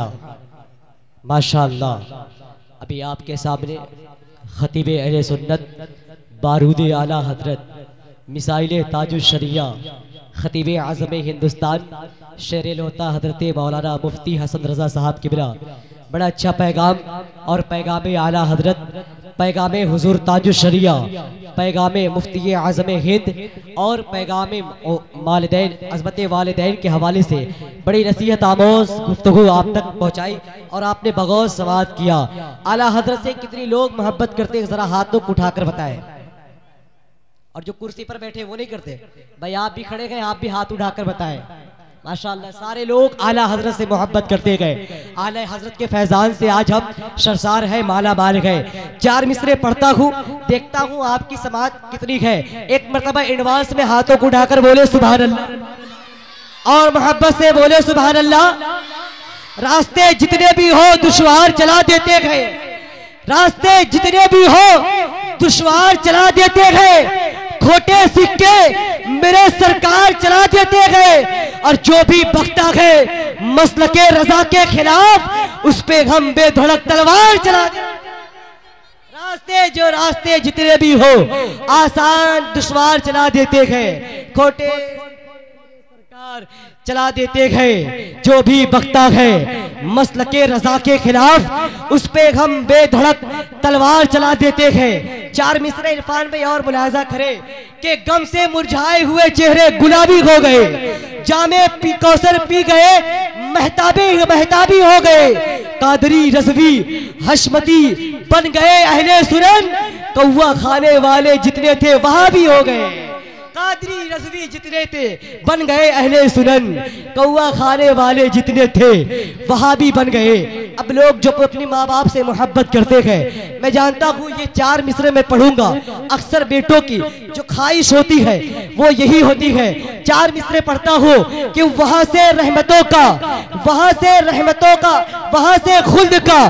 اللہ. ماشاءاللہ. ابھی آپ کے سامنے خطیب اہل سنت، بارود اعلیٰ حضرت مسائل تاج الشریعہ، خطیب اعظم ہندوستان، شیر لوتا حضرت مولانا مفتی حسن رضا صاحب کی بڑا اچھا پیغام اور پیغام اعلیٰ حضرت پیغام حضور تاج الشریعہ پیغام مفتی اعظم ہند اور پیغام والدین، عظمت والدین کے حوالے سے بڑی نصیحت آموز گفتگو آپ تک پہنچائی اور آپ نے بغور سواد کیا۔ اعلیٰ حضرت سے کتنی لوگ محبت کرتے ہیں، ذرا ہاتھوں کو اٹھا کر بتائیں۔ اور جو کرسی پر بیٹھے وہ نہیں کرتے۔ بھائی آپ بھی کھڑے گئے آپ بھی ہاتھ اٹھا کر بتائیں۔ ماشاءاللہ سارے لوگ اعلیٰ حضرت سے محبت کرتے گئے۔ اعلیٰ حضرت کے فیضان سے آج ہم شرسار ہے مالا مال گئے چار مصرے پڑھتا ہوں، دیکھتا ہوں آپ کی سماعت کتنی ہے۔ ایک مرتبہ انوانس میں ہاتھوں کو اٹھا کر بولے سبحان اللہ اور محبت سے بولے سبحان اللہ راستے جتنے بھی ہو، دشوار چلا دیتے گئے۔ راستے جتنے بھی ہو، دشوار چلا دیتے گئے۔ کھوٹے سکے میرے سرکار چلا دیتے گئے اور جو بھی بختہ گئے مسلک رضا کے خلاف، اس پہ ہم بے دھڑک تلوار چلا راستے جو راستے جتنے بھی ہو، آسان دشوار چلا دیتے گئے کھوٹے سرکار چلا دیتے گئے جو بھی بکتا ہے مسلک رضا کے خلاف اس پہ ہم بے دھڑک تلوار چلا دیتے ہیں۔ چار مصر عرفان میں اور ملاحظہ کرے کہ غم سے مرجھائے ہوئے چہرے گلابی ہو گئے۔ جامع پی کوسر پی گئے محتابی محتابی ہو گئے۔ قادری رضوی، حشمتی بن گئے اہل سنن۔ کوا کھانے والے جتنے تھے، وہاں بھی ہو گئے۔ قادری رضوی جتنے تھے، بن گئے اہل سنن۔ کوا خانے والے جتنے تھے وہاں بھی بن گئے۔ اب لوگ جو اپنی ماں باپ سے محبت کرتے گئے میں جانتا ہوں یہ چار مصرے میں پڑھوں گا۔ اکثر بیٹوں کی جو خواہش ہوتی ہے، وہ یہی ہوتی ہے۔ چار مصرے پڑھتا ہوں کہ وہاں سے رحمتوں کا، وہاں سے رحمتوں کا، وہاں سے خلد کا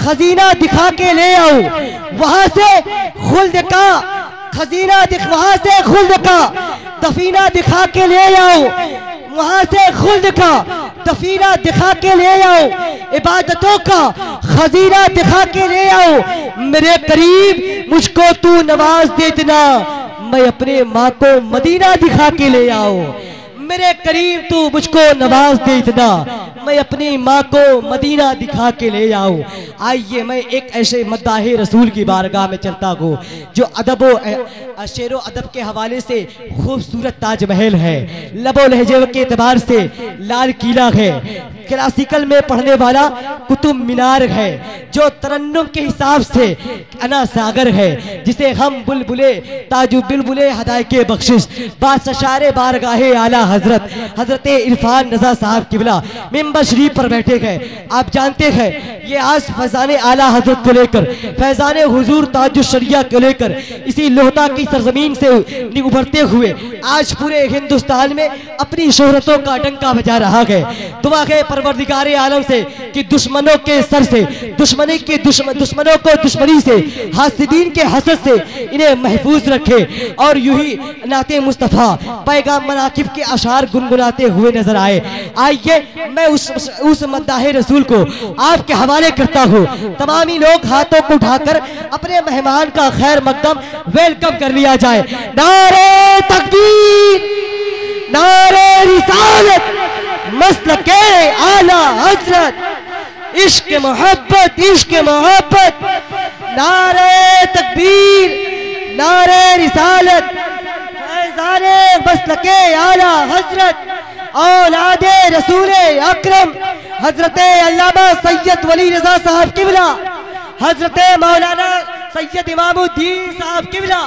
خزینہ دکھا کے لے آؤں۔ وہاں سے خلد کا خزینہ دکھ، وہاں سے خلد کا دفینہ دکھا کے لے آؤ۔ وہاں سے خلد کا دفینہ دکھا کے لے آؤ۔ عبادتوں کا خزینہ دکھا کے لے آؤ۔ میرے قریب، مجھ کو تو نواز دے دینا۔ میں اپنے ماں کو مدینہ دکھا کے لے آؤ۔ میرے قریب تو مجھ کو نواز دے اتنا میں اپنی ماں کو مدینہ دکھا کے لے آؤں۔ آئیے میں ایک ایسے مداح رسول کی بارگاہ میں چلتا ہوں، جو ادب و شیر و ادب کے حوالے سے خوبصورت تاج محل ہے۔ لب و لہجے کے اعتبار سے لال قلعہ ہے۔ کلاسیکل میں پڑھنے والا کتب مینار ہے، جو ترنم کے حساب سے انا ساگر ہے، جسے ہم بلبلے تاجو بلبلے ہدای کے بخشش۔ بادشار بارگاہ اعلیٰ حضرت حضرت عرفان رضا صاحب قبلہ ممبر شریف پر بیٹھے گئے آپ جانتے ہیں، یہ آج فیضان اعلیٰ حضرت کو لے کر، فیضان حضور تاج الشریعہ کو لے کر، اسی لہتا کی سرزمین سے ابھرتے ہوئے، آج پورے ہندوستان میں اپنی شہرتوں کا ڈنکا بجا رہا ہے۔ دعا ہے پروردگار عالم سے کہ دشمنوں کے سر سے دشمنی کے دشمنوں کو دشمنی سے حاسدین کے حسد سے انہیں محفوظ رکھے۔ اور یوں ہی نعت مصطفیٰ پیغام مناقب کے اشعار گنگناتے ہوئے نظر آئے۔ آئیے میں اس, اس مداح رسول کو آپ کے حوالے کرتا ہوں۔ تمامی لوگ ہاتھوں کو اٹھا کر اپنے مہمان کا خیر مقدم ویلکم کر لیا جائے۔ نعرے تکبیر نعرے رسالت۔ مسلک اعلی حضرت، عشق محبت عشق محبت نعرے تکبیر نعرے رسالت، فیضان مسلک اعلی حضرت، اولاد رسول اکرم، حضرت علامہ سید ولی رضا صاحب قبلہ، حضرت مولانا سید امام الدین صاحب قبلہ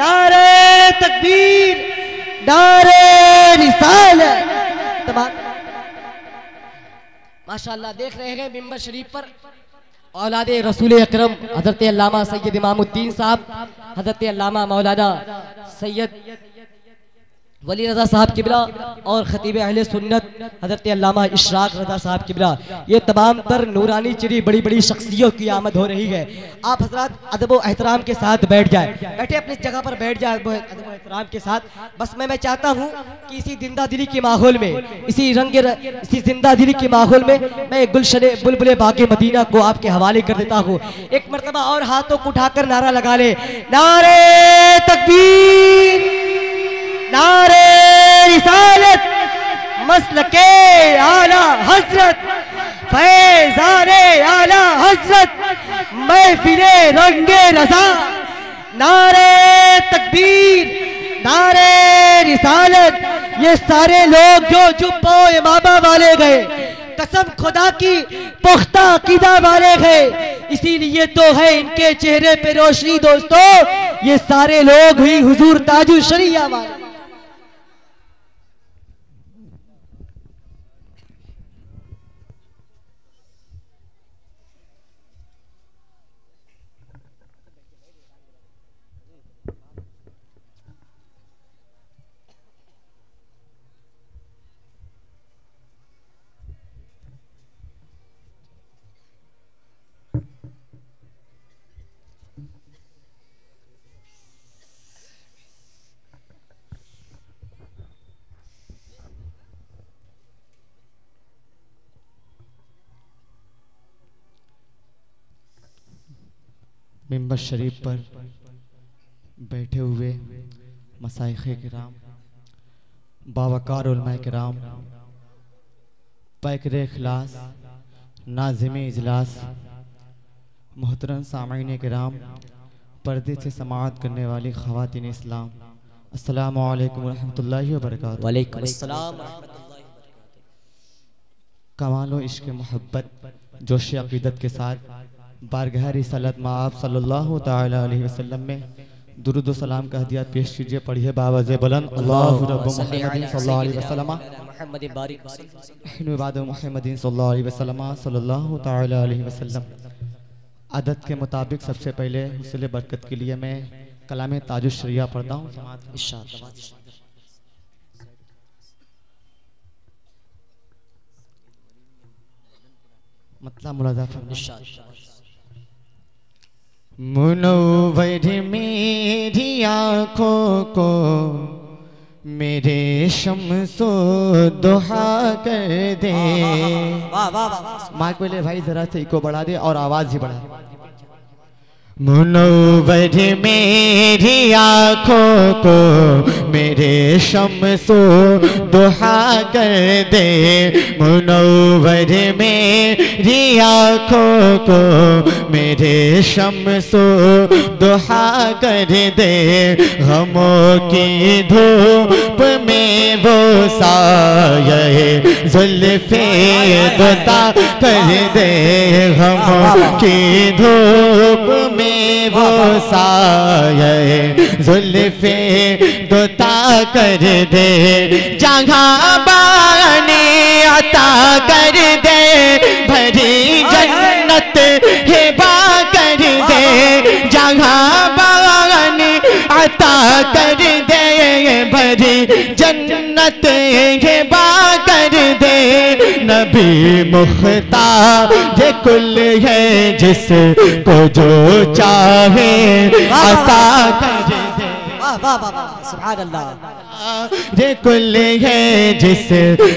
نعرے تکبیر نعرے رسالت۔ ماشاءاللہ دیکھ رہے ہیں ممبر شریف پر۔ اولاد رسول اکرم، حضرت علامہ سید امام الدین صاحب، حضرت علامہ مولانا سید ولی رضا صاحب قبلہ اور خطیب اہل سنت حضرت علامہ اشراق رضا صاحب قبلہ۔ یہ تمام تر نورانی چری بڑی بڑی شخصیوں کی آمد ہو رہی ہے۔ آپ حضرات ادب و احترام کے ساتھ بیٹھ جائیں۔ بیٹھے اپنی جگہ پر بیٹھ جائیں ادب و احترام کے ساتھ۔ بس میں میں چاہتا ہوں کہ اسی زندہ دلی کے ماحول میں، اسی رنگ اسی زندہ دلی کے ماحول میں میں گلشن بلبل باغ مدینہ کو آپ کے حوالے کر دیتا ہوں۔ ایک مرتبہ اور ہاتھوں کو اٹھا کر نعرہ لگا لے۔ نعرے تکبیر۔ مسلک اعلی حضرت، فیضان اعلی حضرت، محفل رنگ رضا نعرے تکبیر نعرے رسالت، یہ سارے لوگ جو چپ و امامہ والے گئے، قسم خدا کی، پختہ عقیدہ والے گئے۔ اسی لیے تو ہے ان کے چہرے پہ روشنی دوستو، یہ سارے لوگ ہی حضور تاج الشریعہ والے۔ ممبر شریف پر بیٹھے ہوئے مسائخ کرام باوکار علماء کرام پیکر اخلاص ناظم اجلاس محترم سامعین کرام پردے سے سماعت کرنے والی خواتین اسلام۔ السلام علیکم ورحمت اللہ وبرکاتہ۔ وعلیکم السلام کمال و عشق محبت جوش عقیدت کے ساتھ بارگاہ رسالت آپ صلی اللہ تعالی علیہ وسلم میں درود و سلام کا حدیات پیش کیجیے پڑھئے باوز بلند۔ اللہ رب محمد صلی اللہ علیہ وسلم۔ محمد بارک۔ احنو بعد محمد صلی اللہ علیہ وسلم صلی اللہ تعالی علیہ وسلم۔ عدد کے مطابق سب سے پہلے حسل برکت کے لیے میں کلام تاج الشریعہ پڑھتا ہوں۔ مطلع ملازہ فرمائیں۔ منور میری آنکھوں کو میرے شمس و دہا کر دے مائک بھائی ذرا سے کو بڑھا دے اور آواز ہی بڑھا دے منور میری آنکھوں کو میرے شمس و دہا کر دے منور میری آنکھوں کو میرے شمس و دہا کر دے۔ غموں کی دھوپ میں وہ سایہ ظلف دتا کر دے۔ غموں کی دھوپ میں وہ سایہ ظلف دوتا کر دے۔ جہاں کر دے بھری جنت یہ با کر دے۔ نبی مختار یہ کل ہے جس کو جو چاہے، عطا کر دے سبحان اللہ. یہ کل ہے جس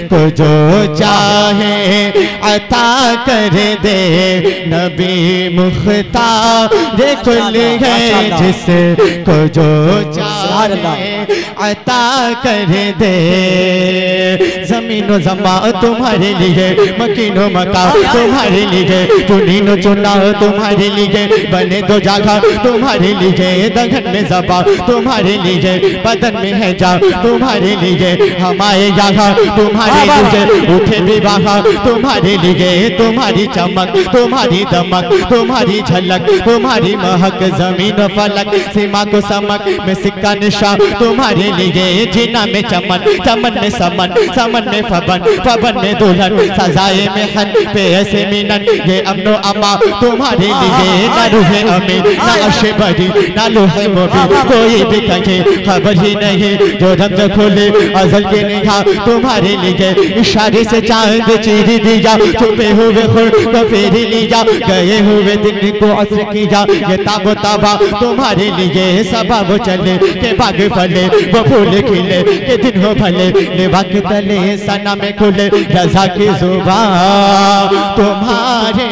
کو جو چاہے عطا کر دے نبی مختار. یہ کل ہے جس کو جو چاہے عطا کر دے. زمین و زمان تمہارے لیے، مکین و مکا تمہارے لیے چنین و چنا تمہارے لیے، بنے دو جاگا تمہارے لیے دگن میں زبا تمہارے لیے بدن میں ہے جا تمہارے لیے ہمارے یہاں تمہارے لیے اٹھے بھی وہاں تمہارے لیے تمہاری چمک تمہاری دمک تمہاری جھلک تمہاری مہک زمین و فلک سیما کو سمک میں سکہ نشان تمہارے لیے جینا میں چمن چمن میں سمن سمن میں فبن فبن میں دلہن سزائے میں حن پہ ایسے مینن یہ امن و اما تمہارے لیے نہ روح امین نہ عرش بری نہ لوح مبین کوئی بھی کہے خبر ہی نہیں، جو رمز کھولے ازل کے نگاہ تمہارے لیے۔ اشارے سے چاند چیری دیا، چھپے ہوئے خور کو پھیری لیا۔ گئے ہوئے دن کو عصر کیا، یہ تاب و تابا تمہارے لیے۔ سبب چلے کہ باغ پھلے، وہ پھول کھلے کہ دن ہو بھلے لباک تلے سنا میں کھلے، رضا کی زبان تمہارے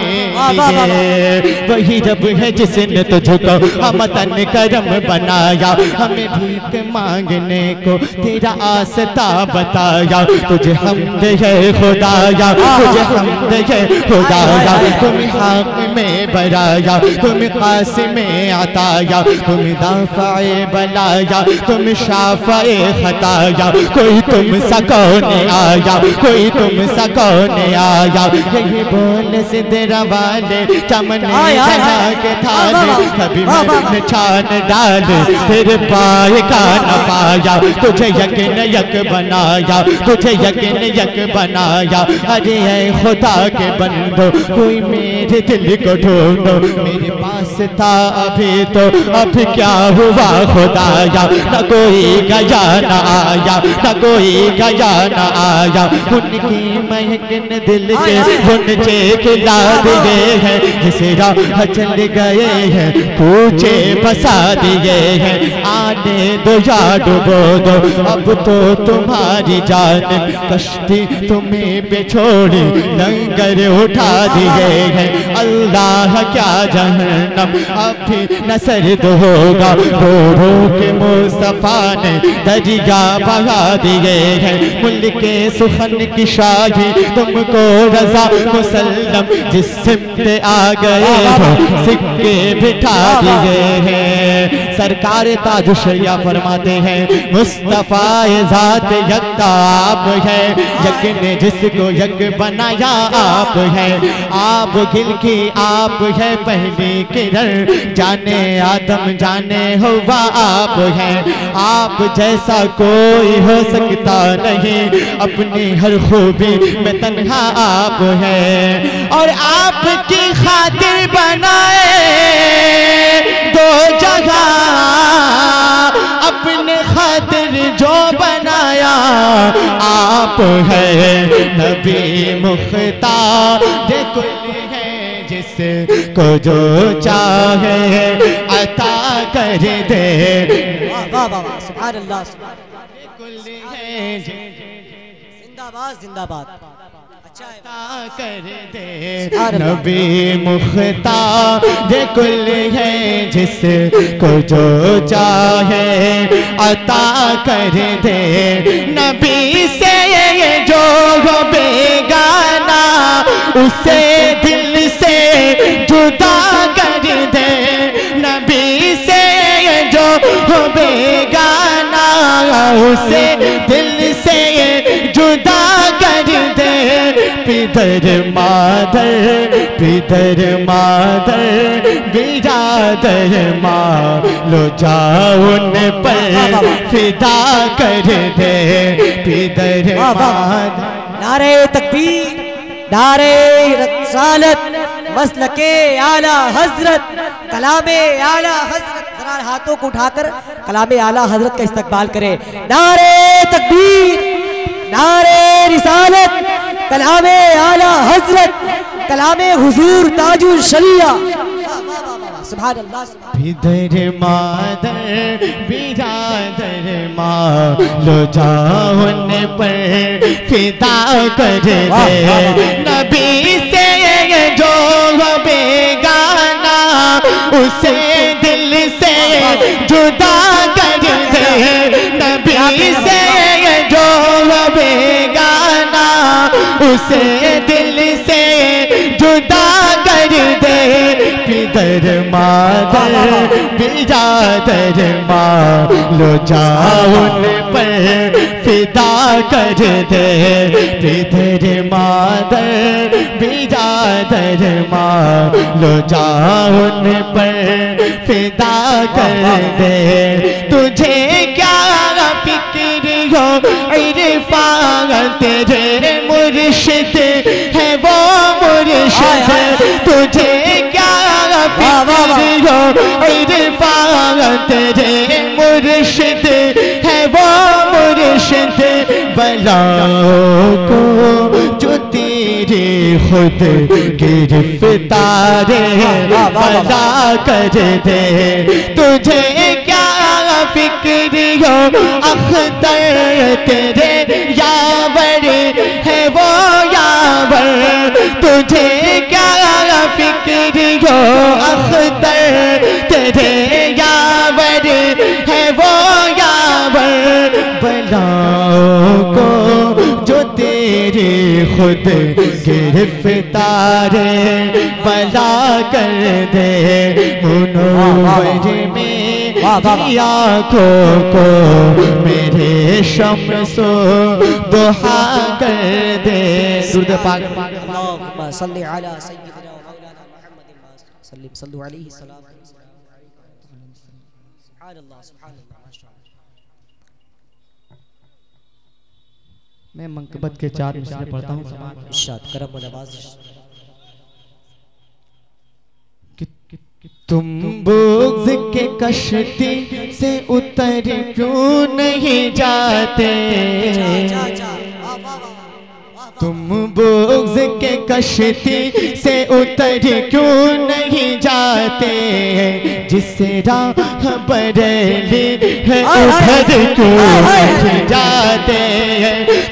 لیے۔ وہی رب ہے جس نے تجھ کو ہمتن کرم بنایا۔ ہم ہمیں بھیک مانگنے کو تیرا آستا بتایا تجھے حمد ہے خدایا تجھے حمد ہے خدایا تم حق میں برایا تم قاسم عطایا تم دافع بلایا تم شافع خطایا کوئی تم سکونے آیا کوئی تم سکونے آیا یہی بول سدر والے چمنے جہاں کے تھالے کبھی میں چھان ڈالے پھر پائے کا نہ پایا تجھے یقین یک بنایا تجھے یقین یک بنایا۔ ارے اے خدا کے بندو کوئی میرے دل کو ڈھونڈو۔ میرے پاس تھا ابھی تو اب کیا ہوا خدایا؟ نہ کوئی گیا نہ آیا نہ کوئی گیا نہ آیا۔ ان کی مہکن دل کے گنجے کھلا دیے ہیں جسے راہ چل گئے ہیں پوچھے بسا دیے ہیں۔ آنے دو یا ڈبو دو اب تو تمہاری جان کشتی تمہیں پہ چھوڑی، لنگر اٹھا دیے ہیں۔ اللہ کیا جہنم اب بھی نصرد ہوگا۔ رو رو کے مصطفیٰ نے دریا بھگا دیے ہیں۔ ملک سخن کی شاہی تم کو رضا مسلم جس سمت آ گئے ہو، سکے بٹھا دیے ہیں۔ سرکار تاج شریعہ فرماتے ہیں، مصطفیٰ ذات یکتا آپ ہے، یک نے جس کو یک بنایا آپ ہے۔ آپ گل کی آپ ہے پہلی کرن جانے آدم، جانے ہوا آپ ہے۔ آپ جیسا کوئی ہو سکتا نہیں، اپنی ہر خوبی میں تنہا آپ ہے۔ اور آپ کی خاطر بنائے دو جگہ۔ اپنے خاطر جو بنایا آپ ہے نبی مختار۔ کل ہے جس کو جو چاہے عطا کر دے۔ سبحان اللہ کل ہے زندہ باد زندہ باد۔ عطا کر دے۔ نبی مختار کل ہے جس کو جو چاہے عطا کر دے۔ نبی سے جو ہو بیگانا اسے دل سے جدا کر دے۔ نبی سے جو ہو بیگانا اسے دل پیدر مادر پیدر مادر بیرادر ماں لو جاؤن پر فدا کر دے واہ مادر نعرے تکبیر نعرے رسالت مسلک اعلی حضرت کلام اعلی حضرت ذرا ہاتھوں کو اٹھا کر کلام اعلی حضرت کا استقبال کرے نعرے تکبیر نعرے رسالت کلام اعلی حضرت، کلام حضور تاج الشریعہ۔ سبحان اللہ سبحان پیدر مادر بیرادر ماں لو جاؤن پر فدا کر دے۔ نبی سے جو بیگانا اسے دل سے جدا کر دے۔ نبی سے جو بیگانا اسے دل سے جدا کر دے۔ پیدر مادر بیرادر ماں لو جاؤن پر فدا کر دے۔ پیدر مادر بیرادر ماں لو جاؤن پر فدا کر دے۔ تیرے مرشد ہے وہ مرشد بلا کو جو تیری خود گرفتار بلا کر دے۔ تجھے کیا فکر ہو اختر تیرے یاور ہے وہ یاور۔ تجھے کیا فکر ہو اختر تیرے یاور ہے وہ یاور بلاؤ کو جو تیری خود گرفتار بلا کر دے منور میں آنکھوں کو میرے شمس و دہا کر دے۔ درد پاک اللهم صل على سيدنا ومولانا محمد وسلم صلوا عليه الصلاه والسلام سبحان الله سبحان الله ما شاء الله میں منقبت کے چار مسئلے پڑھتا ہوں۔ ارشاد کرم و نوازش تم بغض کے کشتی سے اتر کیوں نہیں جاتے؟ تم بغض کے کشتی سے اتر کیوں نہیں جاتے؟ جس راہ بریلی ہے ادھر کیوں نہیں جاتے؟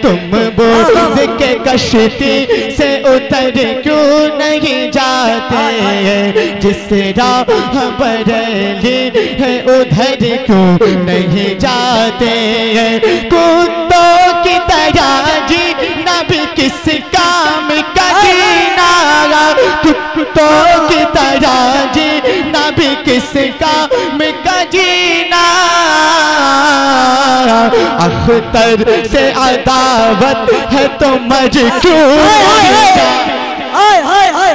تم بغض کے کشتی سے اتر کیوں نہیں جاتے؟ جس راہ بریلی ہے ادھر کیوں نہیں جاتے؟ کتوں کی طرح جی کس کام کا جینا کتوں کی طرح جی نبی کس کام کا جینا اختر سے عداوت ہے تو مجکور ہائے ہائے ہائے ہائے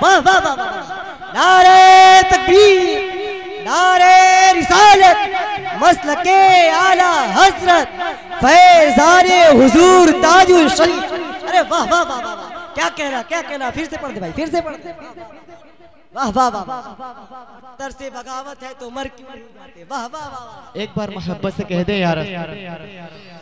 واہ واہ واہ واہ نعرہ تکبیر نعرہ رسالت مسلک اعلی حضرت فیضان حضور تاج الشریف۔ ارے واہ واہ واہ واہ کیا کہہ رہا، کیا کہہ رہا؟ پھر سے پڑھ دے بھائی، پھر سے پڑھ دے۔ واہ واہ واہ تر سے بغاوت ہے تو مر کیوں نہیں جاتے واہ واہ واہ ایک بار محبت سے کہہ دے یار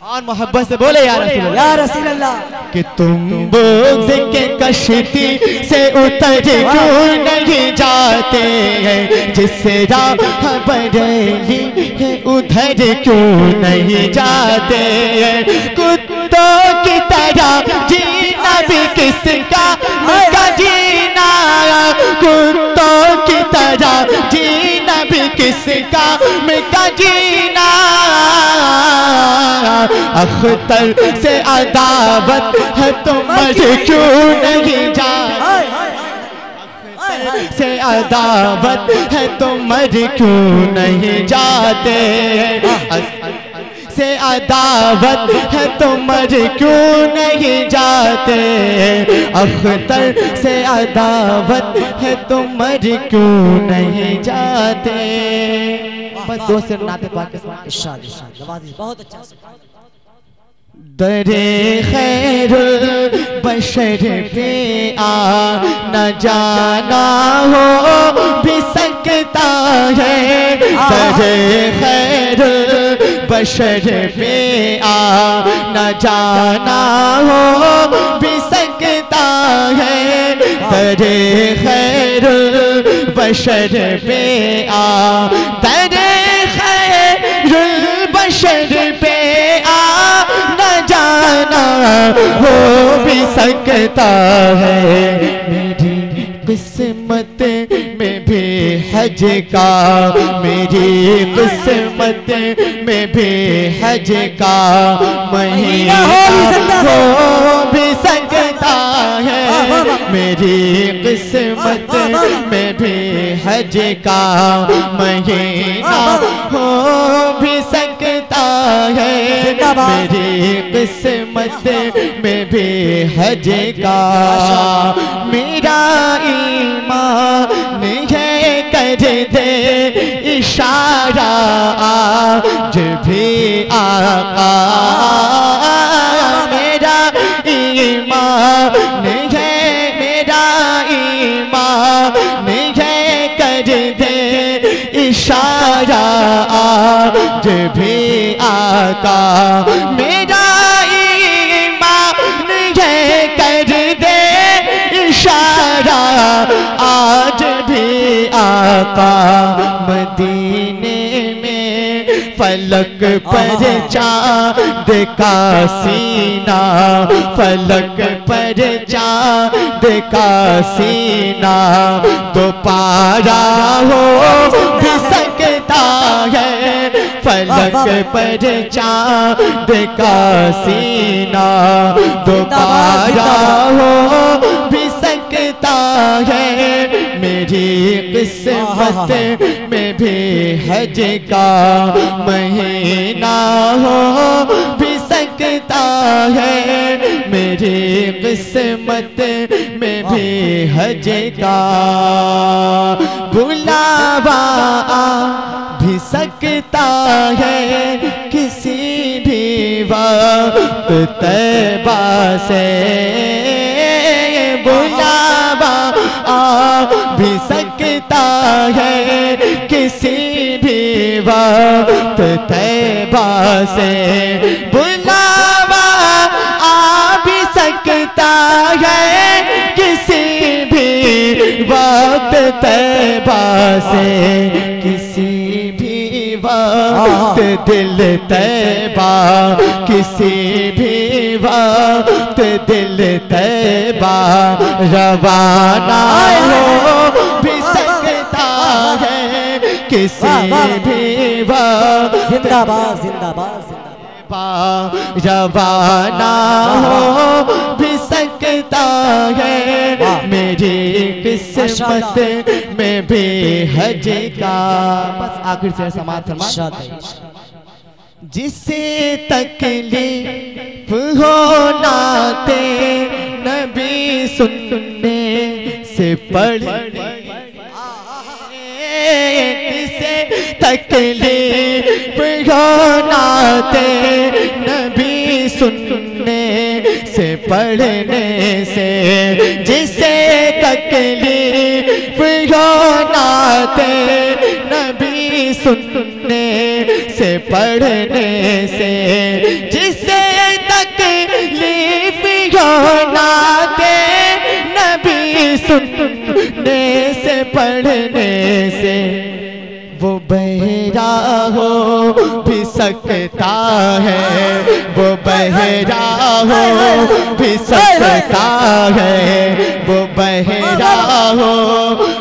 اور محبت سے بولے یار یا رسول اللہ کہ تم بغض کے کشتی سے اتر کیوں نہیں جاتے ہیں جس راہ بریلی ہے ادھر کیوں نہیں جاتے ہیں کتوں کی طرح جینا بھی کس کا کا جینا کتوں کی طرح جینا بھی کس کا کا جینا اختر سے عداوت ہے تو مجھے کیوں نہیں جا ہائے ہائے ہائے ہائے سے عداوت ہے تو مجھے کیوں نہیں جاتے؟ سے عداوت ہے تو مجھے کیوں نہیں جاتے؟ اختر سے عداوت ہے تو مجھے کیوں نہیں جاتے؟ بس دو سے نعت پاکستان ارشاد ارشاد نوازش بہت اچھا سے در خیر البشر پہ آ نہ جانا ہو، بھی سکتا ہے۔ در خیر البشر پہ آ نہ جانا ہو، بھی سکتا ہے۔ در خیر البشر پہ آ ہو بھی سکتا ہے۔ میری قسمت میں بھی حج کا، میری قسمت میں بھی حج کا مہینہ ہو بھی سکتا ہے۔ میری قسمت میں بھی حج کا مہینہ ہو بھی سکتا ہے میری قسمت میں بھی حج کا میرا ایمان ہے کر دے اشارہ آج بھی آقا۔ میرا ایمان ہے میرا ایمان ہے کر دے اشارہ آج بھی آقا میرا ایمان ہے کر دے اشارہ آج بھی آقا مدینے میں فلک پر چاند کا سینہ فلک پر چاند کا سینہ۔ تو پارا ہو بھی سکتا ہے فلک پر چاند کا سینہ تو پارا ہو بھی سکتا ہے میری قسمت میں بھی حج کا مہینہ ہو بھی سکتا ہے میری قسمت میں بھی حج کا بلاوا سکتا ہے کسی بھی وقت تیبہ سے بلاوا آ بھی سکتا ہے کسی بھی وقت تیبہ سے بلاوا آ بھی سکتا ہے کسی بھی وقت تیبہ سے کسی دل تیبہ کسی بھی وقت دل تیبہ روانہ ہو بھی سکتا ہے کسی بھی وقت زندہ باد زندہ باد۔ زندہ پا روانہ ہو بھی سکتا ہے۔ میری قسمت میں بھی حج کا۔ بس آخر سے سماعت فرما شاد جسے تکلیف ہونا نبی سننے سے پڑھنے کسے تکلیف ہونا نبی سننے سے، پڑھنے سے جسے تکلیف ہونا نبی سننے سے، پڑھنے سے جسے تکلیف ہونا نبی سننے سے، پڑھنے ہو بھی سکتا ہے وہ بہرا ہو بھی سکتا ہے وہ بہرا ہو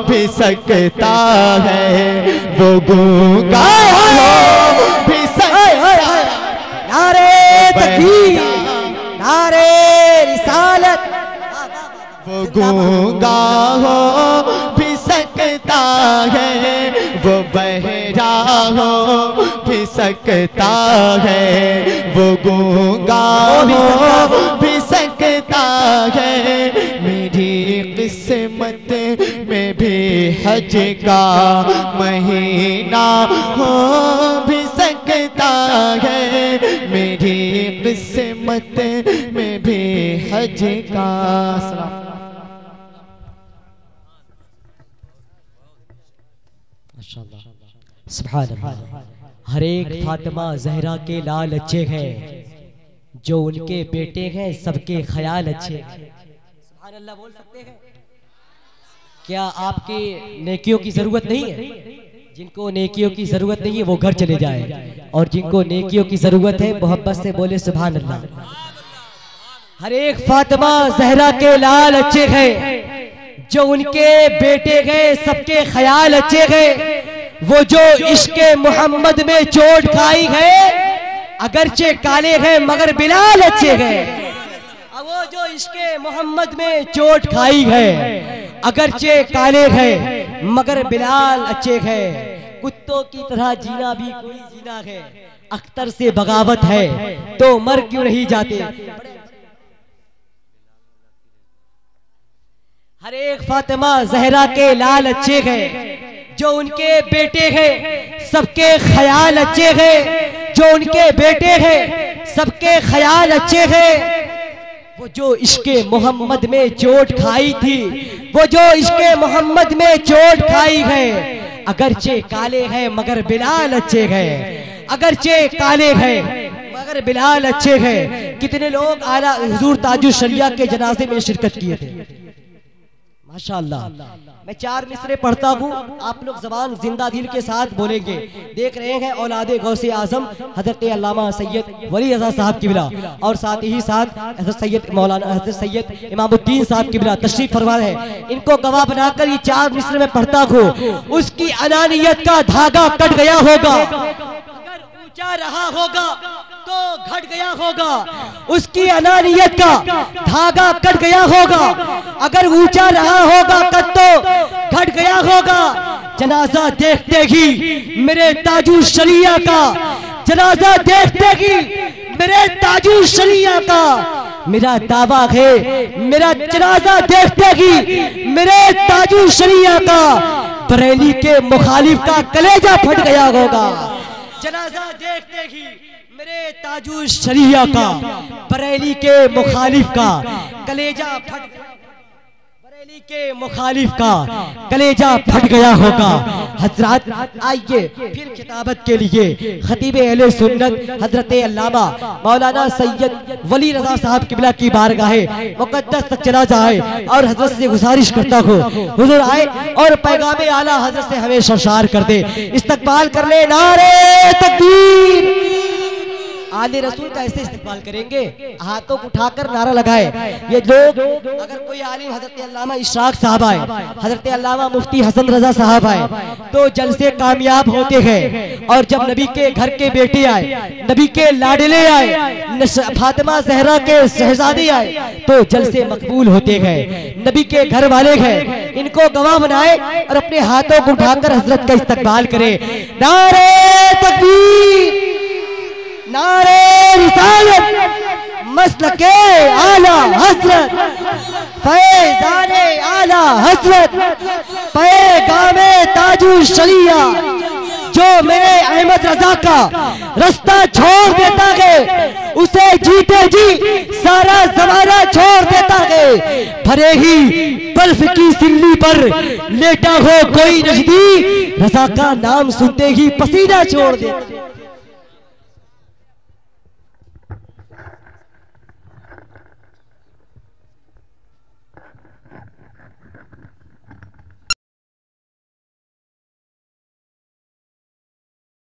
بھی سکتا ہے وہ گونگا ہو بھی سکتا ہے نعرے تکبیر نعرے رسالت۔ وہ گونگا ہو بھی سکتا ہے وہ بہرا ہو بھی سکتا ہے، وہ گونگا ہو بھی سکتا ہے۔ میری قسمت میں بھی حج کا مہینہ ہو بھی سکتا ہے۔ میری قسمت میں بھی حج کا۔ سبحان اللہ ہر ایک فاطمہ زہرا کے لال اچھے ہیں، جو ان کے بیٹے ہیں، سب کے خیال اچھے ہیں۔ سبحان اللہ بول سکتے ہیں؟ کیا آپ کی نیکیوں کی ضرورت نہیں ہے؟ جن کو نیکیوں کی ضرورت نہیں ہے، وہ گھر چلے جائے اور جن کو نیکیوں کی ضرورت ہے، محبت سے بولے سبحان اللہ ہر ایک فاطمہ زہرا کے لال اچھے ہیں، جو ان کے بیٹے گئے سب کے خیال اچھے گئے وہ جو عشق محمد میں چوٹ کھائی ہے، اگرچہ کالے ہیں مگر بلال اچھے گئے وہ جو عشق محمد میں چوٹ کھائی ہے، اگرچہ کالے ہیں مگر بلال اچھے ہیں۔ کتوں کی طرح جینا بھی کوئی جینا ہے، اختر سے بغاوت ہے، تو مر کیوں نہیں جاتے؟ ہر ایک فاطمہ زہرا کے لال اچھے گئے جو ان کے بیٹے ہیں، سب کے خیال اچھے ہیں۔ جو ان کے بیٹے ہیں، سب کے خیال اچھے ہیں۔ وہ جو عشق محمد میں چوٹ کھائی تھی، وہ جو عشق محمد میں چوٹ کھائی ہے۔ اگرچہ کالے ہیں، مگر بلال اچھے ہیں۔ اگرچہ کالے ہیں، مگر بلال اچھے ہیں۔ کتنے لوگ اعلیٰ حضور تاج الشریعہ کے جنازے میں شرکت کیے تھے۔ ماشاءاللہ۔ میں چار مصرے پڑھتا ہوں، آپ لوگ زبان زندہ دل کے ساتھ بولیں گے۔ دیکھ رہے ہیں اولاد غوث اعظم، حضرت علامہ سید ولی رضا صاحب کی بلا اور ساتھ ہی ساتھ حضرت سید مولانا حضرت سید امام الدین صاحب کی بلا تشریف فرما ہے ان کو گواہ بنا کر یہ چار مصرے میں پڑھتا ہوں۔ اس کی انانیت کا دھاگا کٹ گیا ہوگا۔ اگر اونچا رہا ہوگا گھٹ گیا ہوگا۔ اس کی انانیت کا دھاگا کٹ گیا ہوگا۔ اگر اونچا رہا ہوگا کٹ تو گھٹ گیا ہوگا۔ جنازہ دیکھتے ہی میرے تاجو شریعہ کا۔ جنازہ دیکھتے ہی میرے تاجو شریعہ کا۔ میرا دعویٰ ہے میرا جنازہ دیکھتے ہی میرے تاجو شریعہ کا۔ بریلی کے مخالف کا کلیجہ پھٹ گیا ہوگا۔ جنازہ دیکھتے ہی میرے تاجو شریعہ کا، بریلی کے مخالف کا، کلیجہ پھٹ بریلی کے مخالف کا، کلیجہ پھٹ گیا ہوگا۔ حضرات، آئیے پھر خطابت کے لیے۔ خطیب اہل سنت، حضرت علامہ مولانا سید ولی رضا صاحب قبلہ کی بارگاہ مقدس تک چلا جائے اور حضرت سے گزارش کرتا ہوں۔ حضور آئے اور پیغام اعلیٰ حضرت سے ہمیں شرشار کر دے۔ استقبال کر لے نعرے تکبیر۔ آل رسول کا ایسے استقبال کریں گے۔ ہاتھوں کو اٹھا کر نعرہ لگائے۔ یہ لوگ اگر کوئی عالم حضرت علامہ اشراق صاحب آئے، حضرت علامہ مفتی حسن رضا صاحب آئے، تو جلسے کامیاب ہوتے ہیں۔ اور جب نبی کے گھر کے بیٹے آئے، نبی کے لاڈلے آئے فاطمہ زہرا کے شہزادی آئے، تو جلسے مقبول ہوتے گئے نبی کے گھر والے گئے ان کو گواہ بنائے اور اپنے ہاتھوں کو اٹھا کر حضرت کا استقبال کرے۔ نعرے تکبیر! نعرے رسالت، مسلک اعلی حضرت، فیضان اعلی حضرت، پیغام تاجو شریعہ جو میرے احمد رضا کا رستہ چھوڑ دیتا گئے اسے جیتے جی سارا زمانہ چھوڑ دیتا گئے بھرے ہی برف کی سلی پر لیٹا ہو کوئی نجدی، رضا کا نام سنتے ہی پسینہ چھوڑ دیتا